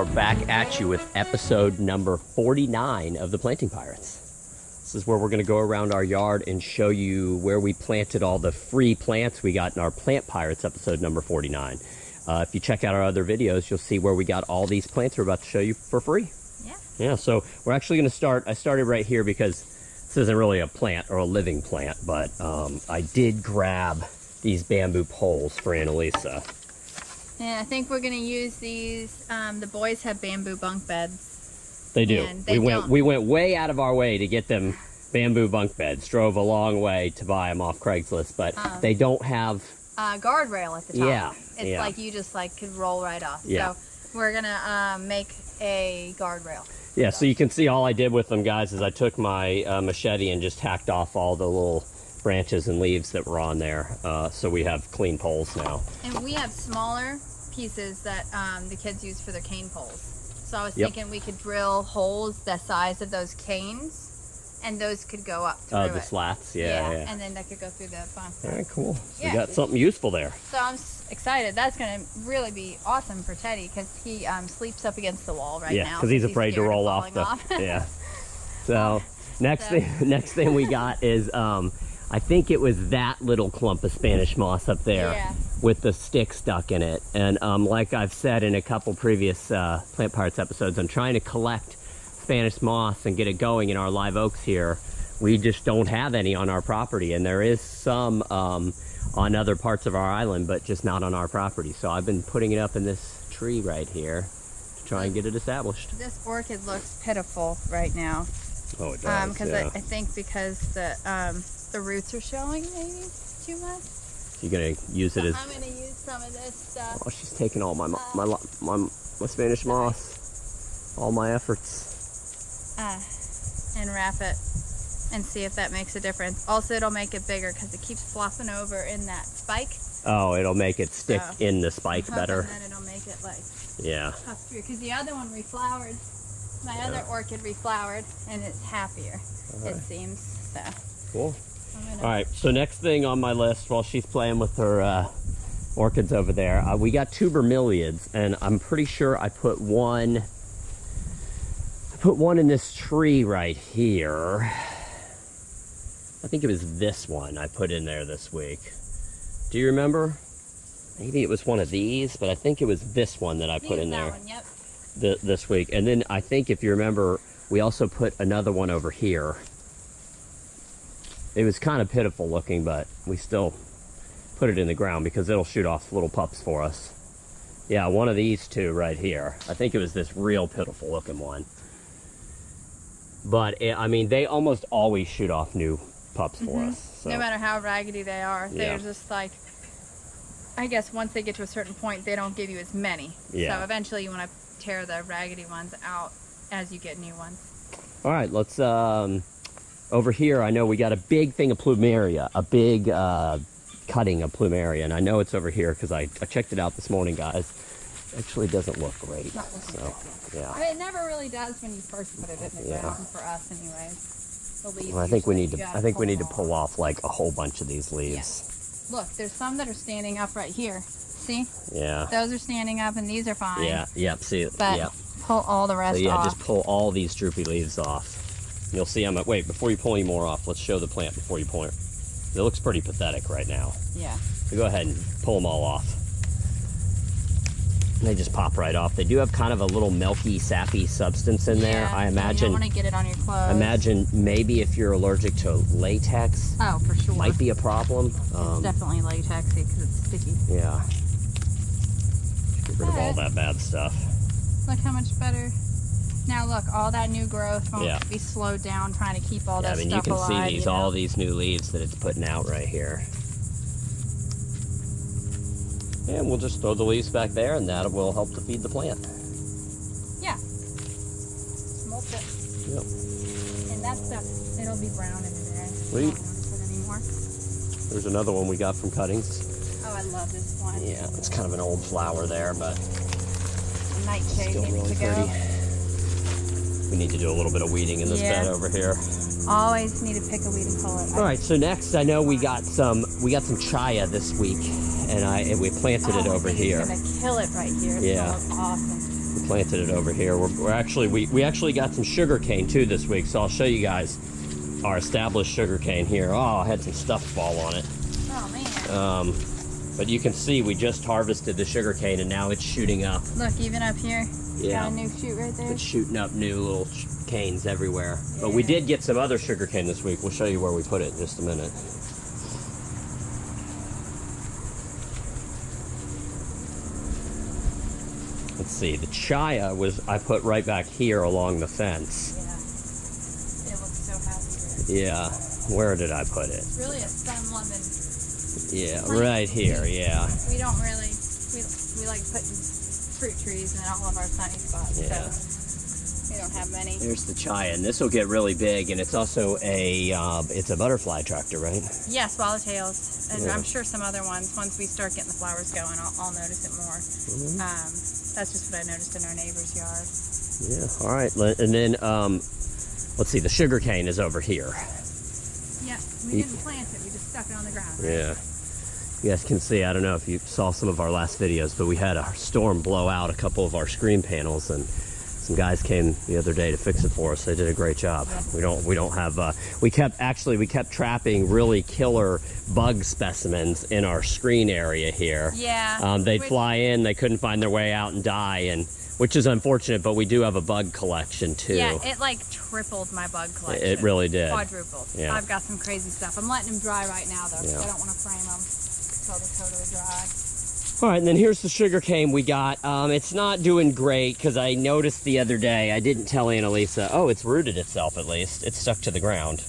are back at you with episode number 49 of the Planting Pirates. This is where we're going to go around our yard and show you where we planted all the free plants we got in our Plant Pirates episode number 49. Uh, if you check out our other videos, you'll see where we got all these plants we're about to show you for free. Yeah. Yeah, so we're actually going to start. I started right here because this isn't really a plant or a living plant, but um, I did grab these bamboo poles for Annalisa. And I think we're gonna use these. Um, the boys have bamboo bunk beds. They do. They we went don't. we went way out of our way to get them bamboo bunk beds. Drove a long way to buy them off Craigslist, but Um, they don't have. Uh, guardrail at the top. Yeah, It's yeah. like you just like could roll right off. Yeah. So we're gonna um, make a guardrail. Yeah, so you can see all I did with them, guys, is I took my uh, machete and just hacked off all the little branches and leaves that were on there. Uh, so we have clean poles now. And we have smaller pieces that um, the kids use for their cane poles. So I was Yep. thinking we could drill holes the size of those canes, and those could go up through Uh, it. the slats, yeah, yeah. And then that could go through the bunk. All right, cool. So Yeah. we got something useful there. So I'm excited. That's going to really be awesome for Teddy because he um, sleeps up against the wall right yeah, now. because he's afraid to scared of roll off the. yeah. So next So- thing, next thing we got is, um, I think it was that little clump of Spanish moss up there Yeah. with the stick stuck in it. And um, like I've said in a couple previous uh, Plant Pirates episodes, I'm trying to collect Spanish moss and get it going in our live oaks here. We just don't have any on our property, and there is some um, on other parts of our island, but just not on our property. So I've been putting it up in this tree right here to try and get it established. This orchid looks pitiful right now. Oh, it Um, because I, I think because the um, the roots are showing maybe too much. You're gonna use it as. I'm gonna use some of this stuff. Oh, she's taking all my mo- my lo- my, my Spanish moss, all my efforts. uh, and wrap it and see if that makes a difference. Also, it'll make it bigger because it keeps flopping over in that spike. Oh, it'll make it stick Oh. in the spike Up, better. And then it'll make it like Yeah. Because the other one reflowered. My other orchid reflowered and it's happier, it seems. So, Cool. All right. So next thing on my list, while she's playing with her uh, orchids over there, uh, we got two bromeliads, and I'm pretty sure I put one. I put one in this tree right here. I think it was this one I put in there this week. Do you remember? Maybe it was one of these, but I think it was this one that I put in there One, yep. th- this week. And then I think if you remember, we also put another one over here. It was kind of pitiful looking, but we still put it in the ground because it'll shoot off little pups for us. Yeah, one of these two right here. I think it was this real pitiful looking one. But it, I mean, they almost always shoot off new pups for us. So. No matter how raggedy they are, Yeah. they're just like. I guess once they get to a certain point, they don't give you as many. Yeah. So eventually, you want to tear the raggedy ones out as you get new ones. All right, let's um over here. I know we got a big thing of plumeria, a big uh, cutting of plumeria, and I know it's over here because I, I checked it out this morning, guys. Actually, doesn't look great. Not So, yeah. I mean, it never really does when you first put it in the Yeah. ground for us, anyways. The leaves Well, I think we need to. I think we need to pull off. off like a whole bunch of these leaves. Look, there's some that are standing up right here. See, Yeah. those are standing up, and these are fine. Yeah. Yep. See. But Yep. pull all the So rest yeah, off. just pull all these droopy leaves off. You'll see I'm at. Wait, before you pull any more off, let's show the plant before you pull it. It looks pretty pathetic right now. Yeah. So go ahead and pull them all off. They just pop right off. They do have kind of a little milky, sappy substance in there. Yeah, I You imagine. don't want to get it on your clothes. Imagine maybe if you're allergic to latex, Oh, for sure. might be a problem. It's Um, definitely latexy because it's sticky. yeah. Get rid of all that bad stuff. Look how much better. Now look, all that new growth won't Yeah. be slowed down trying to keep all Yeah, I mean, you stuff can alive. see these you know? all these new leaves that it's putting out right here. And we'll just throw the leaves back there, and that will help to feed the plant. Yeah. Smoke it. Yep. And that stuff, it'll be brown in there. Sweet. I don't want to put any more. There's another one we got from cuttings. Oh, I love this one. Yeah, it's kind of an old flower there, but Nightshade still really to go. We need to do a little bit of weeding in this Yeah. bed over here. Always need to pick a weed and pull it. All right, so next I know we got some we got some chaya this week, and I and we planted it Oh, I over here. Gonna kill it right here. Yeah. awesome. We planted it over here. We're, we're actually we, we actually got some sugar cane too this week, so I'll show you guys our established sugar cane here. Oh, I had some stuff fall on it. Oh man. Um, but you can see we just harvested the sugar cane and now it's shooting up. Look, even up here. Yeah. Got a new shoot right there. It's shooting up new little canes everywhere. But we did get some other sugar cane this week. We'll show you where we put it in just a minute. Let's see. The chaya was I put right back here along the fence. Yeah. It looks so happy. Yeah. Where did I put it? It's really a sun lemon. Yeah, Plant. right here. Yeah. We don't really, we, we like putting fruit trees in all of our sunny spots. Yeah. So we don't have many. There's the chaya, and this will get really big, and it's also a uh, it's a butterfly tractor, right? Yeah, swallowtails. And Yeah. I'm sure some other ones, once we start getting the flowers going, I'll, I'll notice it more. Mm-hmm. Um, that's just what I noticed in our neighbor's yard. Yeah. All right. And then um, let's see. The sugar cane is over here. Yeah, we didn't didn't plant it, we just stuck it on the ground. Yeah. You guys can see. I don't know if you saw some of our last videos, but we had a storm blow out a couple of our screen panels, and some guys came the other day to fix it for us. They did a great job. We don't. We don't have. Uh, we kept actually. We kept trapping really killer bug specimens in our screen area here. Yeah. Um, they'd fly in. They couldn't find their way out and die, and which is unfortunate. But we do have a bug collection too. Yeah, it like tripled my bug collection. It really did. Quadrupled. Yeah. I've got some crazy stuff. I'm letting them dry right now though, Yeah. I don't want to frame them until they're totally dry. All right, and then here's the sugar cane we got. Um, it's not doing great because I noticed the other day. I didn't tell Annalisa. Oh, it's rooted itself at least. It's stuck to the ground.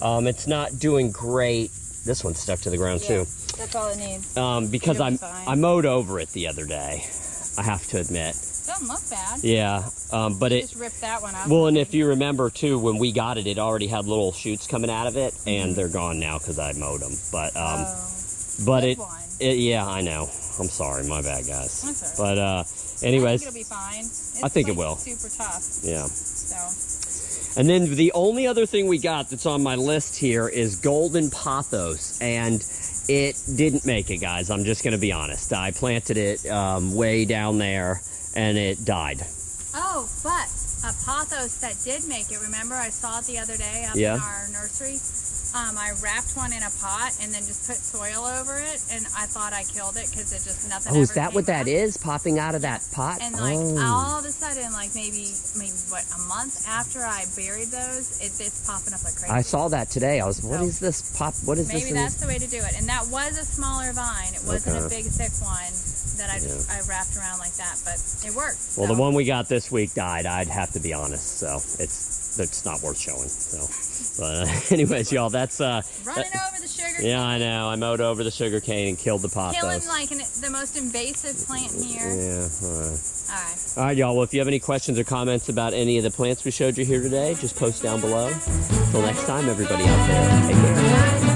Um, it's not doing great. This one's stuck to the ground Yeah, too. That's all it needs. Um, because I'm be. I mowed over it the other day. I have to admit. Doesn't look bad. Yeah, um, but it. Just ripped that one up. Well, and if you remember too, when we got it, it already had little shoots coming out of it, and they're gone now because I mowed them. But um, oh, but it, it, yeah, I know. I'm sorry, my bad, guys. All right. But uh, I think anyways, it'll be fine. It's I think it will. Super tough. yeah. So And then the only other thing we got that's on my list here is golden pothos, and it didn't make it, guys. I'm just gonna be honest. I planted it um, way down there, and it died. Oh, but a pothos that did make it. Remember, I saw it the other day up Yeah. in our nursery. Um, I wrapped one in a pot and then just put soil over it, and I thought I killed it because it just nothing. Oh, is that what came that up. is? Popping out of that pot? And like oh. all of a sudden, like maybe maybe what a month after I buried those, it, it's popping up like crazy. I saw that today. I was, what So- is this pop? What is Maybe this? Maybe that's the way to do it. And that was a smaller vine. It wasn't a big thick one that I just I wrapped around like that, but it worked. Well, so. the one we got this week died. I'd have to be honest, so it's it's not worth showing. So, but uh, anyways, y'all, that's uh, running over the sugar. yeah, I know. I mowed over the sugar cane and killed the Killing like an, the most invasive plant here. Yeah. All right. All right. All right, y'all. Well, if you have any questions or comments about any of the plants we showed you here today, just post down below. Until next time, everybody out there, take care.